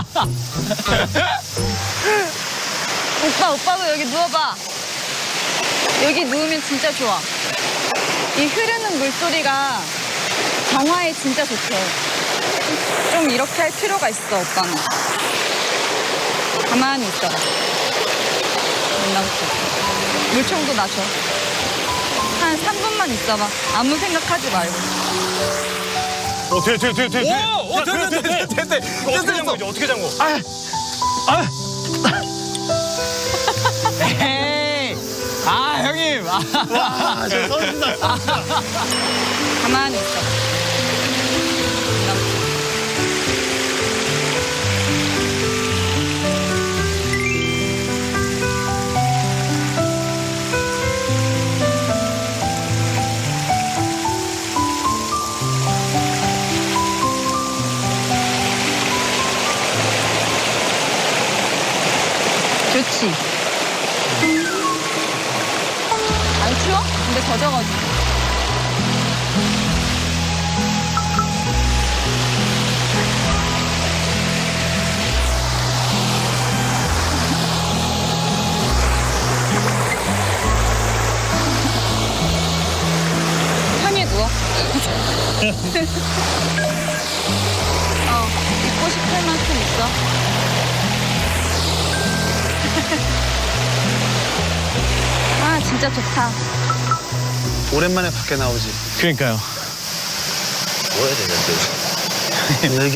오빠, 오빠도 여기 누워봐. 여기 누우면 진짜 좋아. 이 흐르는 물소리가 정화에 진짜 좋대. 좀 이렇게 할 필요가 있어, 오빠는. 가만히 있어라. 맨날부터. 물총도 놔줘. 한 3분만 있어봐. 아무 생각하지 말고. 어, 돼, 돼, 돼, 돼. 돼. 오, 오, 야, 돼, 돼, 돼, 돼, 돼. 이거 어떻게 잠궈, 이제 어떻게 잠궈? 에이. 아, 형님. 아. 와, 저 서른다. 가만히 있어. 좋지. 안 추워? 근데 젖어가지고. 편히 누워. 진짜 좋다. 오랜만에 밖에 나오지. 그러니까요. 뭐야 되는데.